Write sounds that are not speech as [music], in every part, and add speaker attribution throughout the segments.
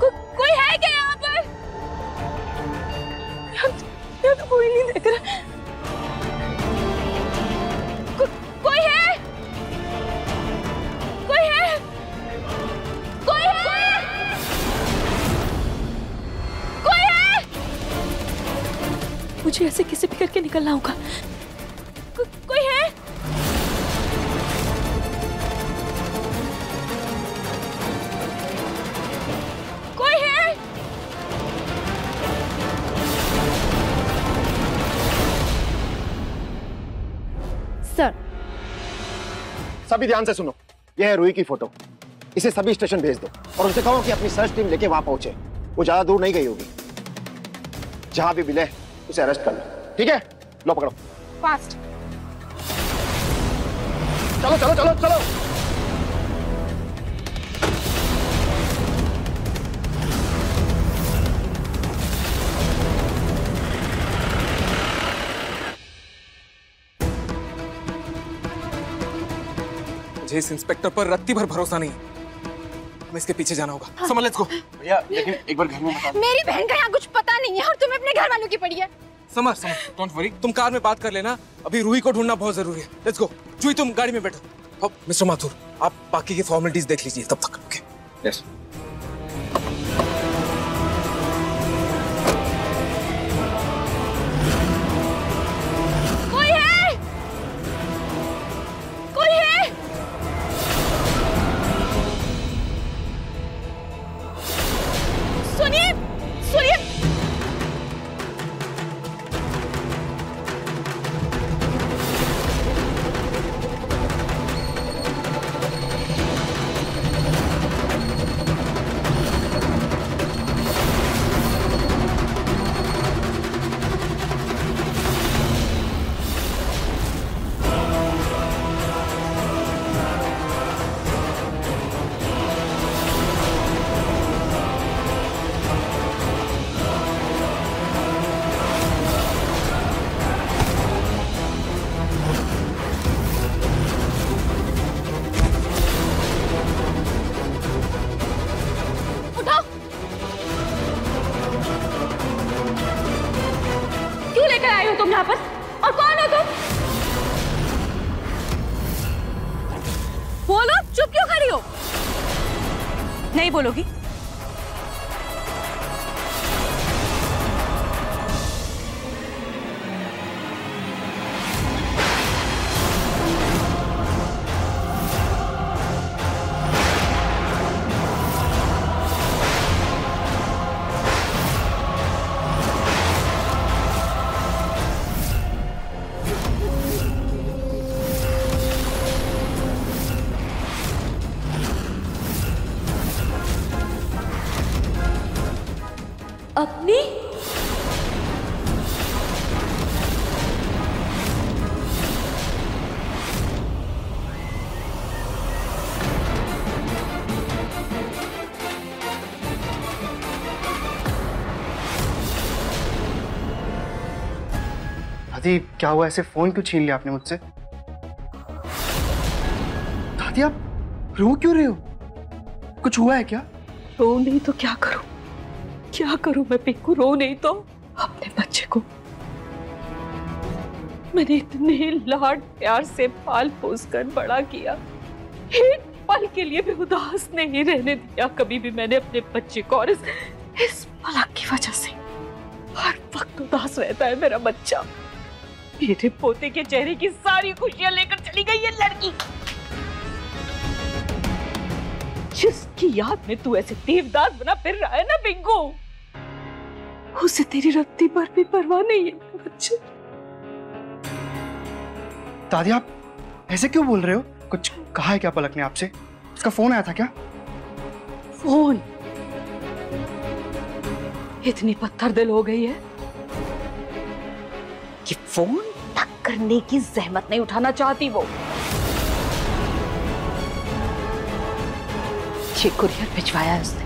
Speaker 1: को, कोई है क्या यहाँ पर? यहाँ तो, तो कोई नहीं देख रहा। को, कोई है? कोई है? कोई है? कोई है? मुझे ऐसे किसी भी करके निकलना होगा।
Speaker 2: सर।
Speaker 3: सभी ध्यान से सुनो। यह है रूही की फ़ोटो। इसे सभी स्टेशन भेज दो और उसे कहो कि अपनी सर्च टीम लेके वहाँ पहुँचे। वो ज़्यादा दूर नहीं गई होगी। जहाँ भी मिले उसे अरेस्ट कर लो। ठीक है? लो पकड़ो।
Speaker 1: फास्ट।
Speaker 3: चलो चलो चलो चलो।
Speaker 4: मुझे इस इंस्पेक्टर पर रत्ती भर भरोसा नहीं है। हमें इसके पीछे जाना होगा। समझ लेट्स गो
Speaker 3: भैया लेकिन एक बार घर में बता
Speaker 2: मेरी बहन का यहाँ कुछ पता नहीं है और तुम्हें अपने घर वालों की पड़ी है।
Speaker 4: समझ समझ डोंट वरी तुम कार में बात कर लेना। अभी रूही को ढूंढना बहुत ज़रूरी है। लेट्स गो जूही तुम गाड़ी में बैठो। अब मिस्टर माथुर आप बाकी की फॉर्मेलिटीज देख लीजिए तब तक ओके
Speaker 3: यस
Speaker 1: कोई
Speaker 5: दादी क्या हुआ? ऐसे फ़ोन क्यों छीन लिया आपने मुझसे? दादी आप रो क्यों रहे हो? कुछ हुआ है क्या?
Speaker 6: रो नहीं तो क्या करूँ? क्या करूँ मैं पिंकू? रो नहीं तो अपने बच्चे को। मैंने इतने लाड प्यार से पाल पोस कर बड़ा किया। एक पल के लिए भी उदास नहीं रहने दिया। कभी भी मैंने अपने बच्चे को और इस, इस पलक की वजह से। हर वक्त उदास रहता है मेरा बच्चा। मेरे पोते के चेहरे की सारी खुशियाँ लेकर चली गई ये लड़की। जिसकी याद में तू ऐसे देवदास बना फिर रहा है ना पिंकू उसे तेरी रत्ती पर भी परवाह नहीं है बच्चे।
Speaker 5: दादी आप ऐसे क्यों बोल रहे हो? कुछ कहा है क्या पलक ने आपसे? उसका फ़ोन आया था क्या?
Speaker 6: फ़ोन? इतनी पत्थर दिल हो गई है। कि फ़ोन? करने की जहमत नहीं उठाना चाहती वो। ये कुरियर भिजवाया उसने।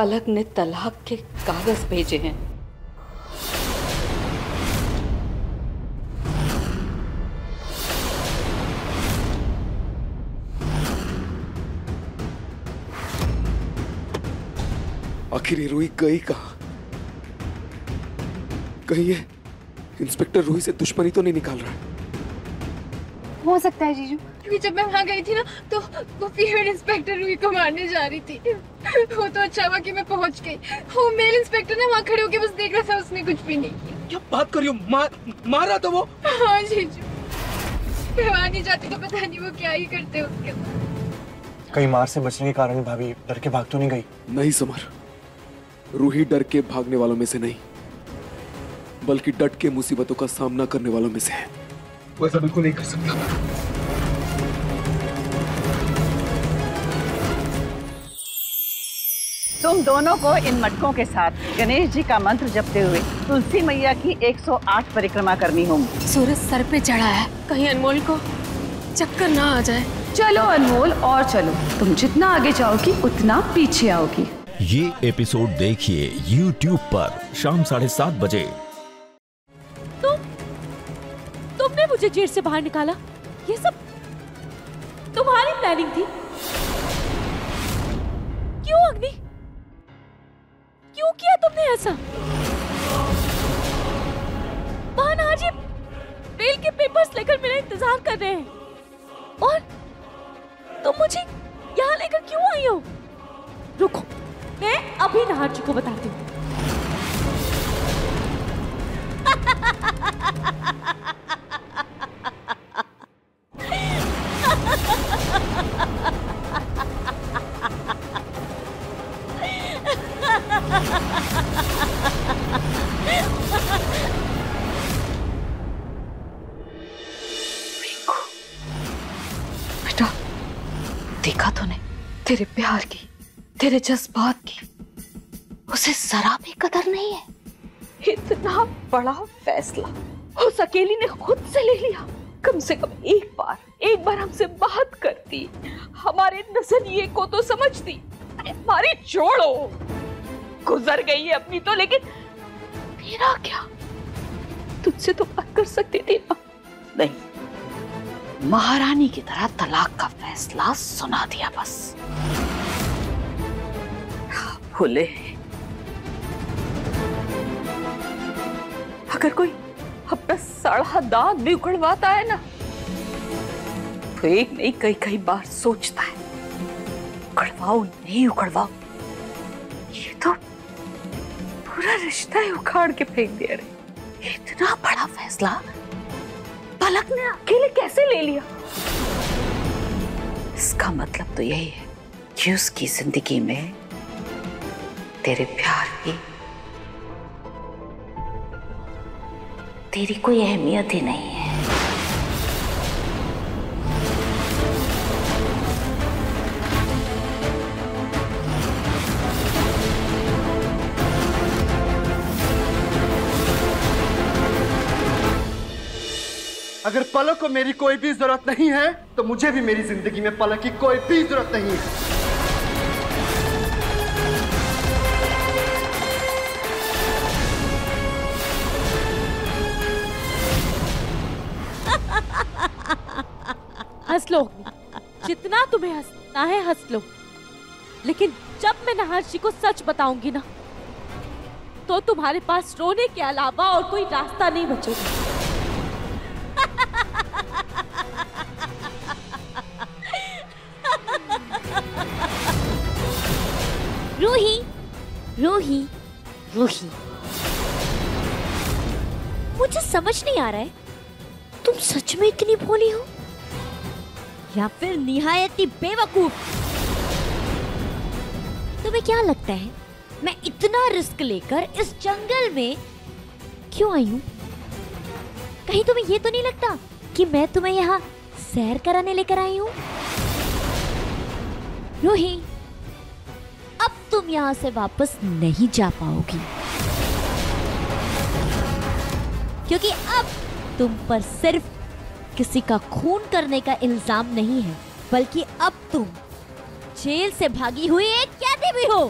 Speaker 6: पलक ने तलाक के कागज़ भेजे हैं।
Speaker 4: आखिर ये रूही गई कहा? कहीं इंस्पेक्टर रूही से दुश्मनी तो नहीं निकाल रहा है?
Speaker 2: हो सकता है जीजू। क्योंकि जब मैं वहाँ गई थी ना तो वो फीमेल इंस्पेक्टर रूही को मारने जा रही थी। वो तो अच्छा हुआ कि मैं पहुँच गई। वो मेल इंस्पेक्टर ना वहाँ खड़े होके बस देख रहा था उसने कुछ भी नहीं किया।
Speaker 4: क्या बात करियो मार मारा तो वो?
Speaker 2: हाँ जीजू। मैं वहाँ नहीं जाती तो पता नहीं वो क्या ही करते उसके साथ
Speaker 5: कहीं मार से बचने के कारण भाभी डर के भाग तो नहीं गई?
Speaker 4: नहीं समर। रूही डर के भागने वालों में से नहीं बल्कि डट के मुसीबतों का सामना करने वालों में से है। वो ऐसा बिल्कुल नहीं कर सकता
Speaker 7: तुम दोनों को इन मटकों के साथ गणेश जी का मंत्र जपते हुए तुलसी मैया की 108 परिक्रमा करनी होगी।
Speaker 6: सूरज सर पे चढ़ा है। कहीं अनमोल को चक्कर ना आ जाए।
Speaker 8: चलो अनमोल और चलो। तुम जितना आगे जाओगी उतना पीछे आओगी।
Speaker 9: ये एपिसोड देखिए YouTube पर शाम साढ़े सात बजे।
Speaker 6: मुझे जेल से बाहर निकाला? ये सब तुम्हारी प्लानिंग थी? क्यों अग्नि? क्यों किया तुमने ऐसा? बेल के पेपर्स लेकर मेरा इंतज़ार कर रहे हैं। और तुम मुझे यहाँ लेकर क्यों आई हो? रुको, मैं अभी नहार जी को बताती हूँ। [laughs]
Speaker 8: प्यार की, तेरे जज्बात की। उसे जरा भी कदर नहीं है।
Speaker 6: इतना बड़ा फैसला उस अकेली ने खुद से ले लिया। कम से कम एक बार एक बार हमसे बात करती। हमारे नज़रिए को तो समझती। हमारी छोड़ो गुजर गई है अपनी तो लेकिन मेरा क्या? तुझसे तो बात कर सकती थी ना।
Speaker 8: नहीं। महारानी की तरह तलाक का फैसला सुना दिया बस।
Speaker 6: भूले अगर कोई अपना सड़ा दांत भी उखड़वाता है ना तो एक नहीं कई कई बार सोचता है, उखड़वाओ, नहीं उखड़वाओ। ये तो पूरा रिश्ता ही उखाड़ के फेंक दिया रे।
Speaker 8: इतना बड़ा फैसला।
Speaker 6: पलक ने अकेले कैसे ले लिया?
Speaker 8: इसका मतलब तो यही है कि उसकी ज़िंदगी में तेरे प्यार की। तेरी कोई अहमियत ही नहीं है।
Speaker 5: अगर पलक को मेरी कोई भी ज़रूरत नहीं है तो मुझे भी मेरी ज़िंदगी में पलक की कोई भी ज़रूरत नहीं है।
Speaker 10: हंस लो जितना तुम्हें हंसना है हंस लो लेकिन जब मैं नहर्षि को सच बताऊँगी ना तो तुम्हारे पास रोने के अलावा और कोई रास्ता नहीं बचेगा।
Speaker 11: रूही रूही रूही। मुझे समझ नहीं आ रहा है, तुम सच में इतनी भोली हो? या फिर निहायत बेवकूफ़। तुम्हें क्या लगता है, मैं इतना रिस्क लेकर इस जंगल में क्यों आई हूँ? कहीं तुम्हें ये तो नहीं लगता कि मैं तुम्हें यहाँ सैर कराने लेकर आई हूँ? रोही, अब तुम यहाँ से वापस नहीं जा पाओगी। क्योंकि अब तुम पर सिर्फ़ किसी का खून करने का इल्ज़ाम नहीं है, बल्कि अब तुम जेल से भागी हुई एक कैदी भी हो।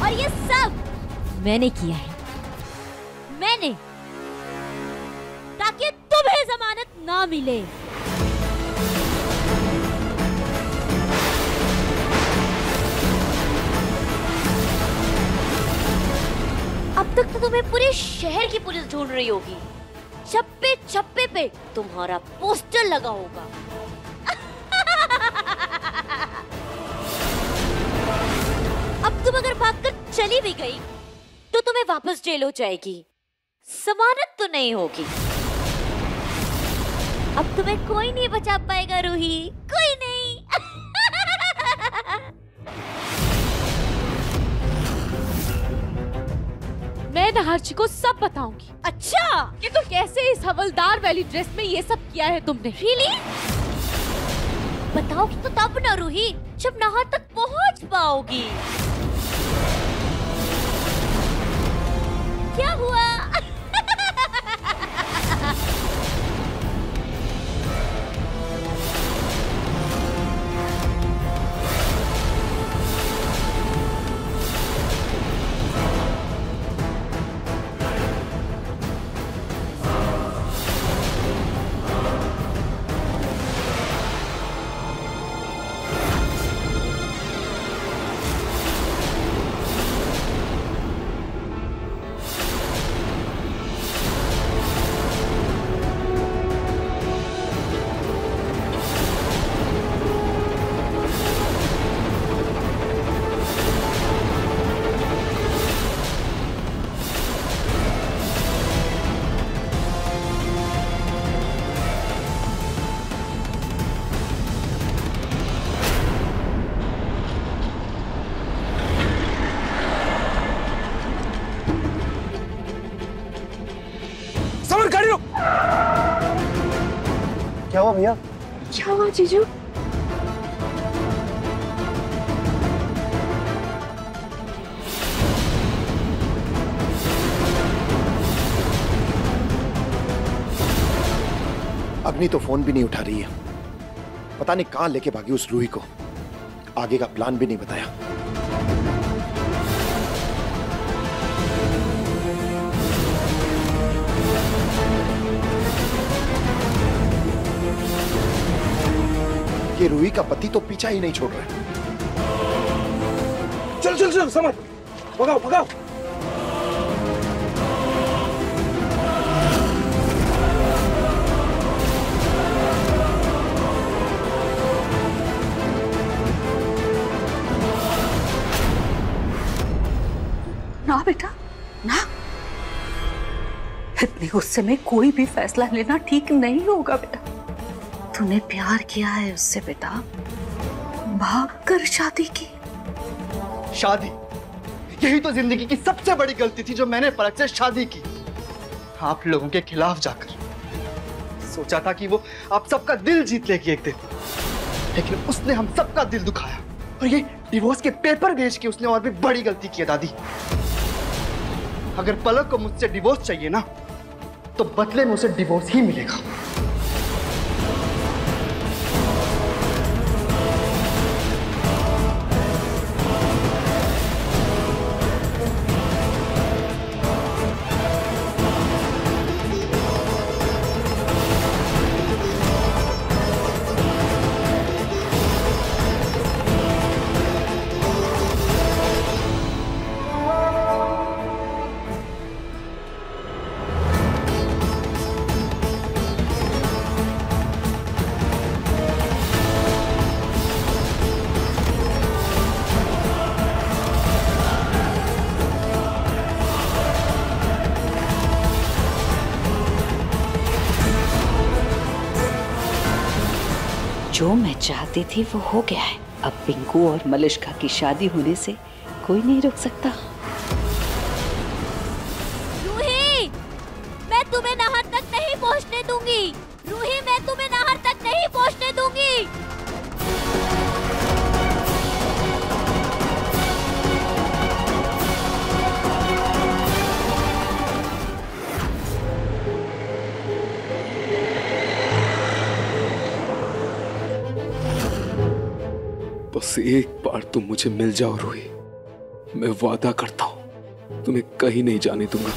Speaker 11: और ये सब मैंने किया है। मैंने, ताकि तुम्हें जमानत ना मिले। अब तक तो तुम्हें पूरे शहर की पुलिस ढूंढ रही होगी। चप्पे चप्पे पे तुम्हारा पोस्टर लगा होगा। अब तुम अगर भागकर चली भी गई तो तुम्हें वापस जेल हो जाएगी। समानत तो नहीं होगी। अब तुम्हें कोई नहीं बचा पाएगा, रूही। कोई नहीं।
Speaker 10: मैं नहर्षि को सब बताऊँगी।
Speaker 11: अच्छा!
Speaker 10: कि तुम कैसे इस हवलदार वाली ड्रेस में ये सब किया है तुमने?
Speaker 11: रियली बताओगी तो तब न रूही जब नहा तक पहुँच पाओगी। क्या हुआ?
Speaker 3: भैया
Speaker 6: क्या हुआ जीजू
Speaker 3: अग्नि तो फ़ोन भी नहीं उठा रही है। पता नहीं कहाँ लेके भागी उस रूही को। आगे का प्लान भी नहीं बताया। ये रूही का पति तो पीछा ही नहीं छोड़ रहा है।
Speaker 4: चल चल चल समर भगाओ भगाओ।
Speaker 8: ना बेटा ना। इतने गुस्से में कोई भी फैसला लेना ठीक नहीं होगा बेटा। तूने प्यार किया है उससे, बेटा। भाग कर शादी की।
Speaker 5: शादी? यही तो ज़िंदगी की सबसे बड़ी गलती थी जो मैंने पलक से शादी की। आप लोगों के खिलाफ जाकर। सोचा था कि वो आप सबका दिल जीत लेगी एक दिन। लेकिन उसने हम सबका दिल दुखाया। और ये डिवोर्स के पेपर भेज के उसने और भी बड़ी गलती की है, दादी। अगर पलक को मुझसे डिवोर्स चाहिए ना तो बदले में उसे डिवोर्स ही मिलेगा।
Speaker 7: जो मैं चाहती थी वो हो गया है। अब पिंकू और मलिश्का की शादी होने से कोई नहीं रोक सकता।
Speaker 11: रूही, मैं तुम्हें नहर तक नहीं पहुँचने दूँगी। रूही, मैं तुम्हें नहर तक नहीं पहुँचने दूँगी।
Speaker 4: बस एक बार तुम मुझे मिल जाओ रोही मैं वादा करता हूँ, तुम्हें कहीं नहीं जाने दूँगा।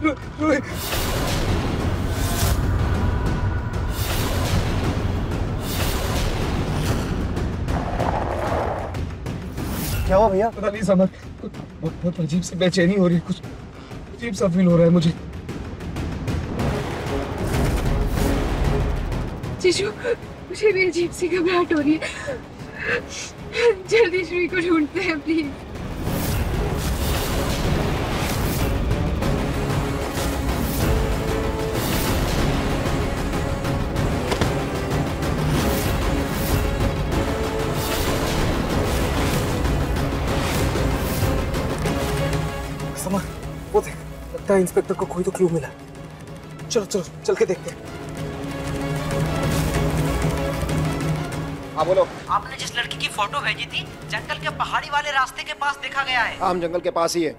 Speaker 3: क्या हुआ भैया?
Speaker 4: पता नहीं समझ बहुत, बहुत अजीब सी बेचैनी हो रही है। कुछ अजीब सा फील हो रहा है मुझे।
Speaker 2: जीजू मुझे भी अजीब सी घबराहट हो रही है। जल्दी श्री को ढूंढते हैं प्लीज़
Speaker 4: लगता है इंस्पेक्टर को कोई तो क्लू मिला। चलो चलो चल के देखते हैं।
Speaker 3: हाँ बोलो।
Speaker 12: आपने जिस लड़की की फ़ोटो भेजी थी जंगल के पहाड़ी वाले रास्ते के पास देखा गया है।
Speaker 3: आम जंगल के पास ही है।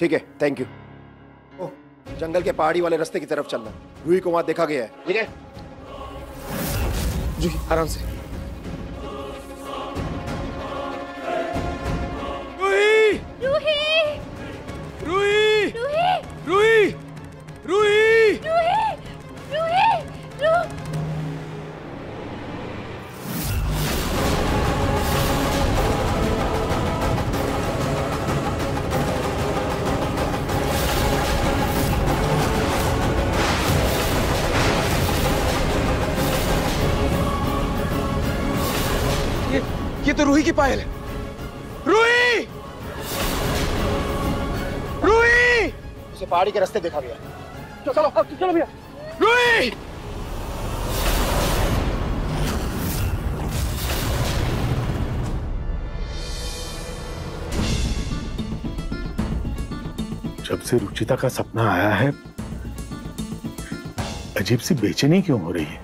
Speaker 3: ठीक है थैंक यू ओह जंगल के पहाड़ी वाले रास्ते की तरफ़ चलना। रूही को वहाँ देखा गया है। ठीक है?
Speaker 4: जी आराम से। तो रूही की पायल है। रूही! रूही!
Speaker 3: उसे पहाड़ी के रास्ते देखा गया। है चलो चलो चलो भैया।
Speaker 4: रूही!
Speaker 13: जब से रुचिता का सपना आया है अजीब सी बेचैनी क्यों हो रही हे?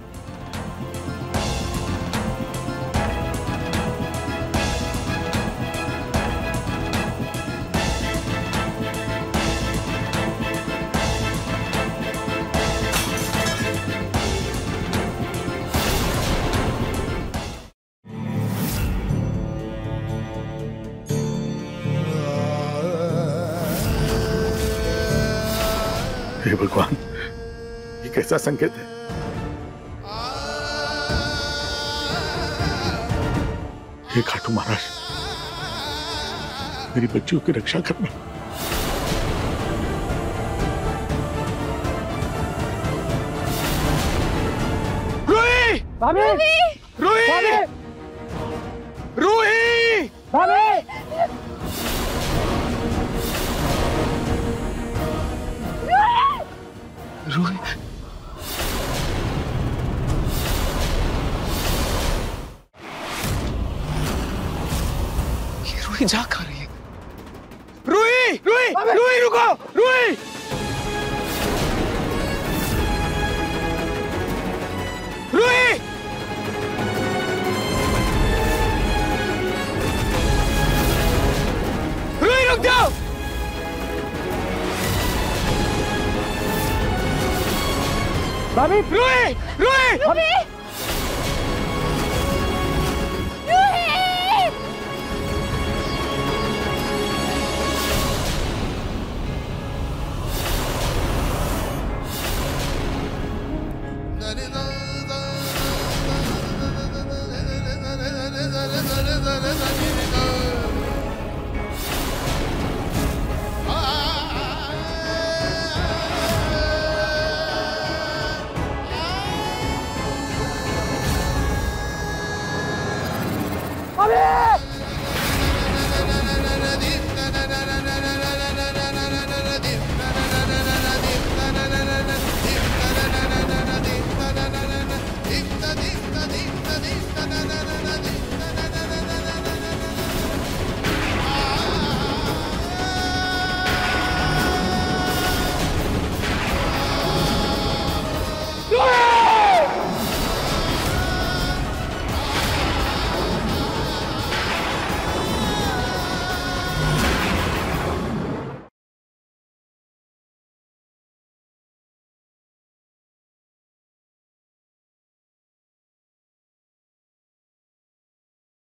Speaker 13: कैसा संकेत है। हे खाटू महाराज मेरी बच्चियों की रक्षा करना।
Speaker 14: रूही
Speaker 11: भाभी!
Speaker 14: रुई! रूही
Speaker 15: रूही जा खा रही है?
Speaker 14: रूही रूही रूही रुको रूही रूही रूही रुक जाओ।
Speaker 11: भाभी।
Speaker 14: रूही रूही